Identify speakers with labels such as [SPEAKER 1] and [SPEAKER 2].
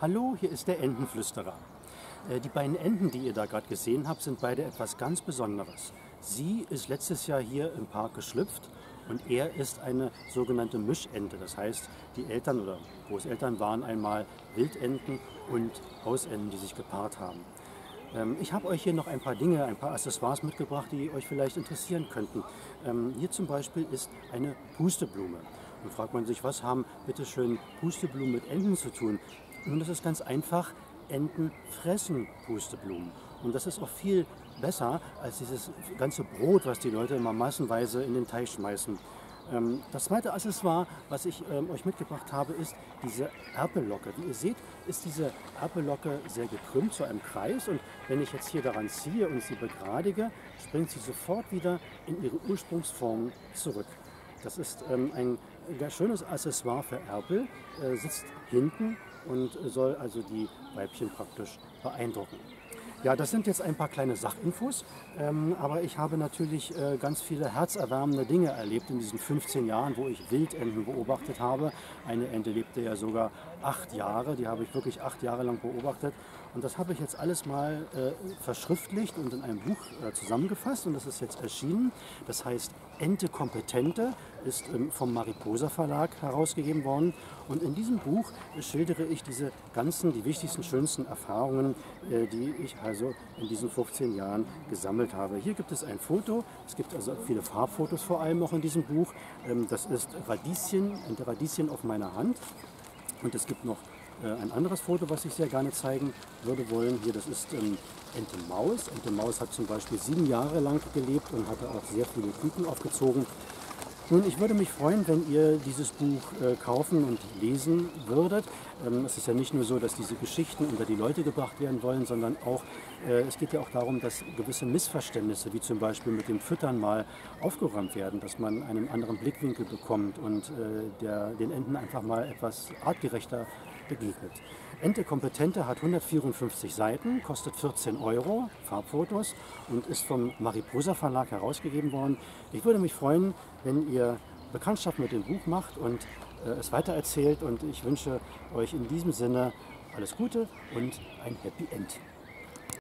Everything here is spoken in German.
[SPEAKER 1] Hallo, hier ist der Entenflüsterer. Äh, die beiden Enten, die ihr da gerade gesehen habt, sind beide etwas ganz Besonderes. Sie ist letztes Jahr hier im Park geschlüpft und er ist eine sogenannte Mischente. Das heißt, die Eltern oder Großeltern waren einmal Wildenten und Hausenten, die sich gepaart haben. Ähm, ich habe euch hier noch ein paar Dinge, ein paar Accessoires mitgebracht, die euch vielleicht interessieren könnten. Ähm, hier zum Beispiel ist eine Pusteblume. Dann fragt man sich, was haben bitte schön Pusteblumen mit Enten zu tun? Nun, das ist ganz einfach. Enten fressen Pusteblumen. Und das ist auch viel besser als dieses ganze Brot, was die Leute immer massenweise in den Teich schmeißen. Ähm, das zweite Accessoire, was ich ähm, euch mitgebracht habe, ist diese Erpellocke. Wie ihr seht, ist diese Erpellocke sehr gekrümmt zu einem Kreis und wenn ich jetzt hier daran ziehe und sie begradige, springt sie sofort wieder in ihre Ursprungsform zurück. Das ist ähm, ein sehr schönes Accessoire für Erpel, äh, sitzt hinten und soll also die Weibchen praktisch beeindrucken. Ja, das sind jetzt ein paar kleine Sachinfos, ähm, aber ich habe natürlich äh, ganz viele herzerwärmende Dinge erlebt in diesen 15 Jahren, wo ich Wildenten beobachtet habe. Eine Ente lebte ja sogar acht Jahre, die habe ich wirklich acht Jahre lang beobachtet. Und das habe ich jetzt alles mal äh, verschriftlicht und in einem Buch äh, zusammengefasst und das ist jetzt erschienen. Das heißt Ente Kompetente, ist ähm, vom Mariposa Verlag herausgegeben worden. Und in diesem Buch schildere ich diese ganzen, die wichtigsten, schönsten Erfahrungen, äh, die ich also in diesen 15 Jahren gesammelt habe. Hier gibt es ein Foto, es gibt also viele Farbfotos vor allem auch in diesem Buch. Ähm, das ist Radieschen, ein Radieschen auf meiner Hand. Und es gibt noch äh, ein anderes Foto, was ich sehr gerne zeigen würde wollen. Hier, das ist ähm, Ente Maus. Ente Maus hat zum Beispiel sieben Jahre lang gelebt und hatte auch sehr viele Küken aufgezogen. Nun, ich würde mich freuen, wenn ihr dieses Buch äh, kaufen und lesen würdet. Ähm, es ist ja nicht nur so, dass diese Geschichten unter die Leute gebracht werden wollen, sondern auch, äh, es geht ja auch darum, dass gewisse Missverständnisse, wie zum Beispiel mit dem Füttern mal aufgeräumt werden, dass man einen anderen Blickwinkel bekommt und äh, der, den Enten einfach mal etwas artgerechter begegnet. Ente Kompetente hat 154 Seiten, kostet 14 Euro, Farbfotos und ist vom Mariposa Verlag herausgegeben worden. Ich würde mich freuen, wenn ihr Bekanntschaft mit dem Buch macht und äh, es weitererzählt und ich wünsche euch in diesem Sinne alles Gute und ein Happy End.